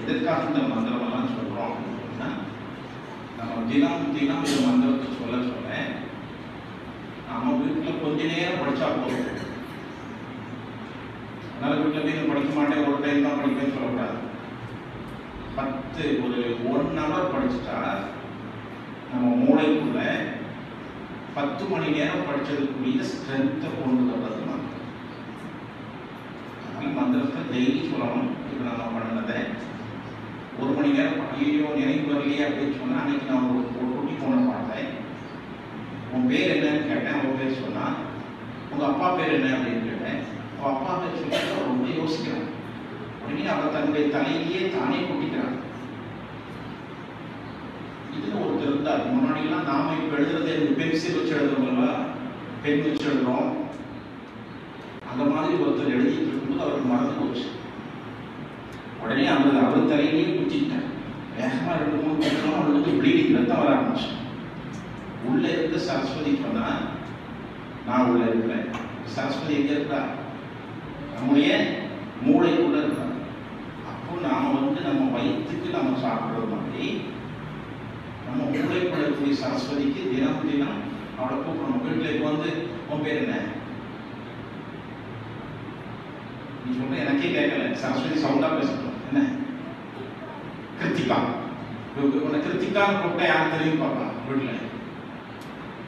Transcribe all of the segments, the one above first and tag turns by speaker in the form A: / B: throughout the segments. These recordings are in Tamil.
A: எதற்காக இந்த மந்திரமெல்லாம் சொல்கிறோம் அப்படின்னா நம்ம தினம் தினம் இந்த மந்திரத்தை சொல்ல சொல்ல நம்ம வீட்டில் கொஞ்ச நேரம் படிச்சா போதும். அதனால் வீட்டில் போய் படிக்க மாட்டேன் ஒரு டைம் தான் படிப்பேன்னு சொல்லக்கூடாது. பத்து ஒரு ஒன் ஹவர் படிச்சுட்டா நம்ம மூளைக்குள்ள பத்து மணி நேரம் படிச்சதுக்குரிய ஸ்ட்ரென்த்தை கொண்டு வர்றது மந்திரம். அதனால மந்திரத்தை டெய்லி சொல்லணும். இப்போ நம்ம பண்ணதை ஒரு மணி நேரம் ஐயோ நினைவு வரலையே அப்படின்னு சொன்னா அன்னைக்கு நான் ஒரு ஒரு குட்டி போன பார்த்தேன். உன் பேர் என்னன்னு கேட்டேன் அவன் பேர் சொன்னா. உங்க அப்பா பேர் என்ன அப்படின்னு கேட்டேன். அவன் அப்பா பேர் சொன்னா ரொம்ப யோசிக்கிறான். உடனே அவன் தன்னுடைய தலையிலேயே தானே குட்டிக்கிறான். இது ஒருத்தர் இருந்தார். முன்னாடிலாம் நாம இப்ப எழுதுறது எனக்கு பென்சில் வச்சு எழுதுறோம்ல பெண் வச்சு எழுதுறோம். அந்த மாதிரி ஒருத்தர் எழுதிட்டு இருக்கும்போது அவருக்கு மறந்து போச்சு. உடனே அவர் அவர் தலையிலேயே குத்திட்டார் வேகமாக ரெண்டு மூணு பக்கம் அவளுக்கு ப்ளீடிங் ரத்தம் வர ஆரம்பிச்சு உள்ள இருக்க சரஸ்வதி சொன்னா நான் உள்ள இருக்கிறேன். சரஸ்வதி எங்க இருக்கா? நம்முடைய மூளைக்குள்ள இருக்கா? அப்போ நாம வந்து நம்ம வயிற்றுக்கு நம்ம சாப்பிடுற மாதிரி நம்ம மூளைக்குள்ள இருக்கக்கூடிய சரஸ்வதிக்கு தினம் தினம் அவளை கூப்பிடணும். வீட்டில் இப்போ வந்து உன் பேர் என்ன? நீ சொல்ற எனக்கே கேட்கல. சரஸ்வதி சவுண்டா பேசணும் என்ன? கிருத்திகா. உன்னை கிருத்திகான்னு கூப்பிட்டா யாரும் தெரியும் பார்க்கலாம் வீட்டில்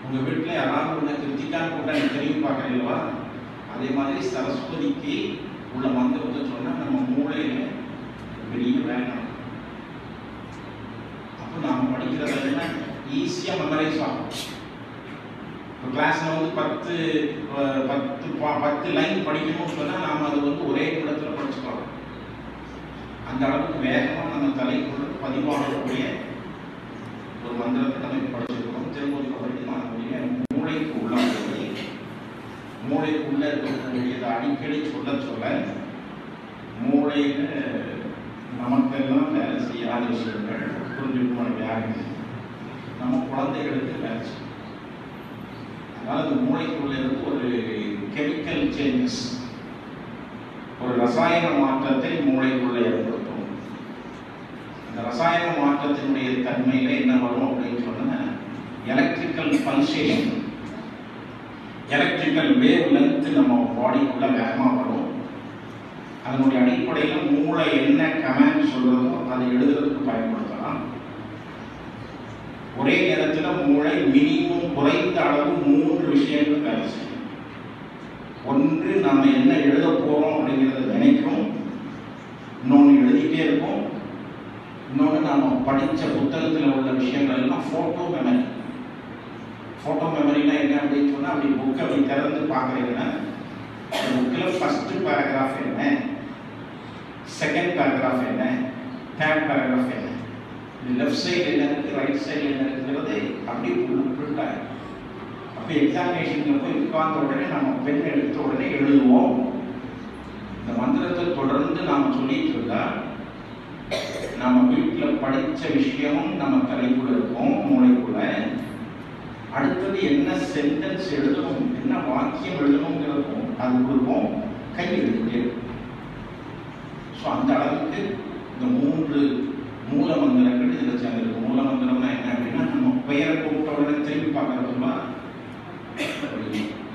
A: உங்க வீட்டில் யாராவது உன்னை கிருத்திகான்னு கூப்பிட்டா எனக்கு தெரியும் பார்க்கறீங்களா அதே மாதிரி சரஸ்வதிக்கு உள்ள மந்திரத்தை சொன்னால் நம்ம மூளையில பெரிய வேணும் அப்போ நாம் படிக்கிறது என்ன ஈஸியாக மெமரைஸ் ஆகும். இப்போ கிளாஸில் வந்து பத்து பத்து பா- பத்து லைன் படிக்கணும்னு சொன்னால் நாம் அது வந்து ஒரே இடத்துல படிச்சுக்கலாம். அந்த அளவுக்கு வேகமாக நம்ம தலைக்குள்ள பதிவாகக்கூடிய ஒரு மந்திரத்தை நம்ம படிச்சிருக்கிறோம் திருமூலி படிக்கலாம் அப்படியே மூளைக்கு உள்ள மூளைக்கு உள்ளே இருக்கக்கூடியதை அடிக்கடி சொல்ல சொல்ல மூளையில் நமக்கெல்லாம் வேலை செய்யாத விஷயங்கள் புரிஞ்சுக்கணும் வியாதி நம்ம குழந்தைகளுக்கு வேலை செய்யும் அதனால அந்த மூளைக்குள்ளே இருந்து ஒரு கெமிக்கல் சேஞ்சஸ் ஒரு ரசாயன மாற்றத்தை மூளைக்குள்ளே ஏற்படுத்தும் அந்த ரசாயன மாற்றத்தினுடைய தன்மையில என்ன வரும் அப்படின்னு சொன்னா electrical pulsation electrical wave length நம்ம பாடிக்குள்ள வேகமா வரும். அதனுடைய அடிப்படையில் மூளை என்ன கமெண்ட் சொல்றதோ அதை எழுதுறதுக்கு பயன்படுத்தலாம். ஒரே நேரத்தில் மூளை மினிமம் குறைந்த அளவு மூன்று விஷயங்கள் வேலை செய்யும். ஒன்று நம்ம என்ன எழுத போறோம் அப்படிங்கிறத நினைக்கும் இன்னொன்று எழுதிட்டே இருக்கும் இன்னொன்று நாம் படித்த புத்தகத்தில் உள்ள விஷயங்கள் எல்லாம் ஃபோட்டோ மெமரி ஃபோட்டோ மெமரினா என்ன அப்படின்னு சொன்னால் அப்படி புக்கை அப்படி திறந்து பார்க்குறீங்கன்னா புக்கில் ஃபஸ்ட்டு பேராகிராஃப் என்ன? செகண்ட் பேராகிராஃப் என்ன? தேர்ட் பேராகிராஃப் என்ன? லெஃப்ட் சைடு என்ன இருக்குது ரைட் சைடு என்ன இருக்குங்கிறது அப்படியே பிரிண்ட் ஆகும் அப்போ எக்ஸாமினேஷனில் போய் உட்கார்ந்த உடனே நம்ம பெண் எடுத்த உடனே எழுதுவோம். இந்த மந்திரத்தை தொடர்ந்து நாம் சொல்லிட்டு இருந்தால் நம்ம வீட்டில் படித்த விஷயமும் நம்ம தலைக்குள்ள இருக்கும் மூளைக்குள்ள அடுத்தது என்ன சென்டென்ஸ் எழுதணும் என்ன வாக்கியம் எழுதணுங்கிறதும் அது கொடுப்போம் கை எழுதிட்டே ஸோ அந்த அளவுக்கு இந்த மூன்று மூல மந்திரங்கள் இதில் சேர்ந்திருக்கு. மூல மந்திரம்னா என்ன அப்படின்னா நம்ம பெயரை கூப்பிட்ட உடனே திரும்பி பார்க்கறதுமா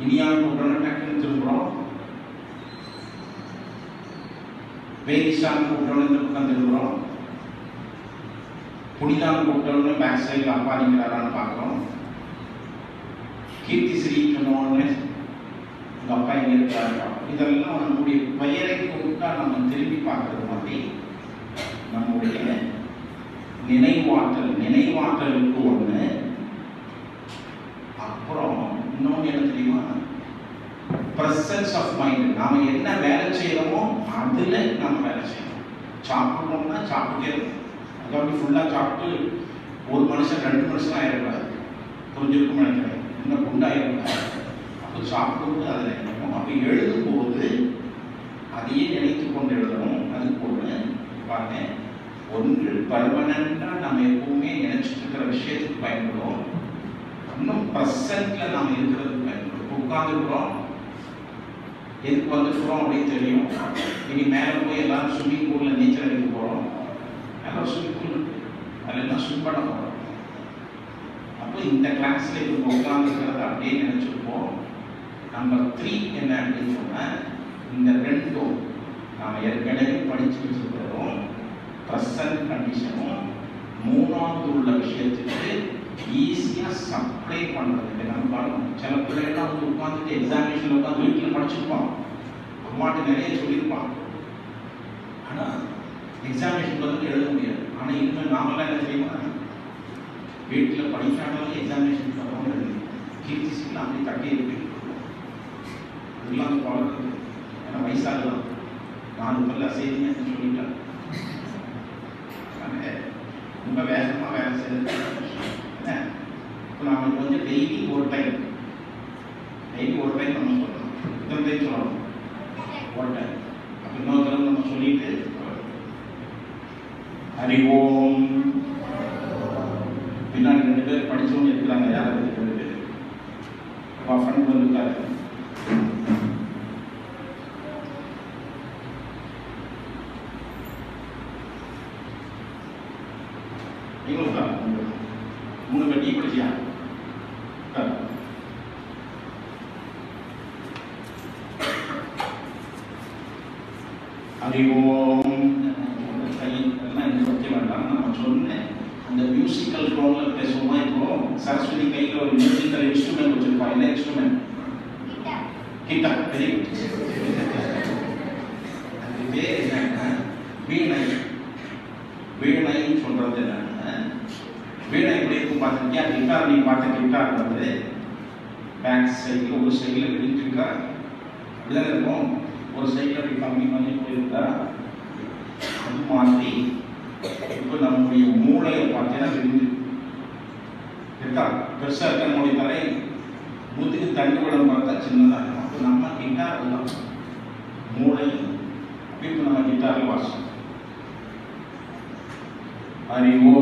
A: இனியான் உடனே டக்குன்னு திரும்புகிறோம் வேதிஷான் கூப்பிட்டோன்னு திரும்ப திரும்புகிறோம் குடிதான் கூப்பிட்டோன்னு பேக் சைடில் அப்பா நிற்கிறாரான்னு பார்க்குறோம் கீர்த்தி ஸ்ரீ சொன்னோடனே உங்கள் அப்பா இங்கே இருக்கிறாரு இதெல்லாம் நம்முடைய பெயரை கூப்பிட்டா நம்ம திரும்பி பார்க்கறது மாதிரி நம்முடைய நினைவாற்றல் நினைவாற்றலுக்கு ஒன்று அப்புறம் இன்னொன்று என்ன தெரியுமா? ப்ரெசன்ஸ் ஆஃப் மைண்ட் நாம் என்ன வேலை செய்கிறோமோ அதில் நம்ம வேலை செய்யணும் சாப்பிட்றோம்னா சாப்பிட்டே இருக்கணும் அதாவது ஃபுல்லாக சாப்பிட்டு ஒரு மனுஷன் ரெண்டு மனுஷன் ஆயிடக்கூடாது புரிஞ்சிருக்கும் நினைக்கிறேன். இன்னும் குண்டாயிடக்கூடாது அப்போ சாப்பிடும்போது அதில் எழுதணும் அப்போ எழுதும்போது அதையே நினைத்து கொண்டு எழுதணும். அதுக்கு ஒன்று பாருங்க. ஒன்று பர்மனண்டாக நம்ம எப்பவுமே நினைச்சிட்டு இருக்கிற விஷயத்துக்கு பயன்படும். இன்னும் ப்ரெசன்ட்ல நாம் இருக்கிறதுக்கு பயன்படும். இப்போ உட்காந்துருக்குறோம் எதுக்கு வந்துருக்குறோம் அப்படின்னு தெரியும். இனி மேலே போய் எல்லாரும் ஸ்விம்மிங் பூலில் நீச்சல் அடிக்க போகிறோம் யாரோ சொல்லி கொள்ளுங்க அதில் போகிறோம் அப்போ இந்த கிளாஸில் இப்போ உட்காந்துருக்கிறத அப்படியே நினச்சிருப்போம் நம்பர் த்ரீ என்ன அப்படின்னு சொன்னால் இந்த ரெண்டும் நாம் ஏற்கனவே படிச்சுட்டு இருக்கிறோம் ப்ரெசன்ட் கண்டிஷனும் மூணாவது உள்ள விஷயத்துக்கு ஈஸியாக சப்ளை பண்ணுறதுக்கு நம்ம பாருங்க சில பிள்ளைகள்லாம் வந்து உட்காந்துட்டு எக்ஸாமினேஷன் உட்காந்து வீட்டில் படிச்சிருப்பான் அம்மாட்ட நிறைய சொல்லியிருப்பான் ஆனால் எக்ஸாமினேஷன் வந்து எழுத முடியாது ஆனா இனிமேல் நாமெல்லாம் என்ன தெரியுமா வீட்டில் படிக்காதவங்க எக்ஸாமினேஷன் பண்ணுவாங்க கீர்த்தி சீக்கிரம் அப்படி தட்டி இருக்கு இதெல்லாம் அந்த பழக்கம் ஏன்னா வயசாகலாம் நாலு பல்ல செய்திங்க சொல்லிட்டேன் அதனால ரொம்ப வேகமாக வேலை செய்யுது என்ன இப்போ நாம இப்போ வந்து டெய்லி ஒரு டைம் டெய்லி ஒரு டைம் நம்ம சொல்லணும் எத்தனை டைம் சொல்லணும் ஒரு டைம் அப்போ இன்னொரு தடவை நம்ம சொல்லிட்டு ஹரி ஓம் பின்னாடி ரெண்டு பேர் படிச்சவங்க இருக்கிறாங்க யார் ரெண்டு பேர் ஃப்ரெண்ட் வந்துருக்காரு நீங்களும் மூணு பேர் டீ படிச்சியா? ஹரி ஓம் கை எல்லாம் எந்த வைக்க வேண்டாம் நம்ம சொன்னேன் அந்த மியூசிக்கல் டோன்ல பேசுவோமா இப்போ சரஸ்வதி கையில் ஒரு மியூசிக்கல் இன்ஸ்ட்ருமெண்ட் வச்சிருப்பா. என்ன இன்ஸ்ட்ருமெண்ட் கிட்டா. வெரி அது பேர் என்னன்னா வீணை. வீணைன்னு சொல்றது என்னன்னா வீணை எப்படி இருக்கும். பார்த்துருக்கியா? கிட்டார் நீ பார்த்த கிட்டார் வந்து பேக் சைடில் ஒரு சைடில் விரிஞ்சிருக்கா? அப்படிதான் இருக்கும். ஒரு சைடில் அப்படி கம்மி பண்ணி போயிருக்கா மாற்றி இப்போ நம்முடைய மூளையை பார்த்தீங்கன்னா தெரிஞ்சு இருக்கா பெருசாக இருக்க நம்முடைய தலை மூத்துக்கு தண்ணி விடம் பார்த்தா சின்னதாக இருக்கும். அப்போ நம்ம கிட்டார் தான் மூளை இப்போ நம்ம கிட்டாரில் வாசம் அறிவோ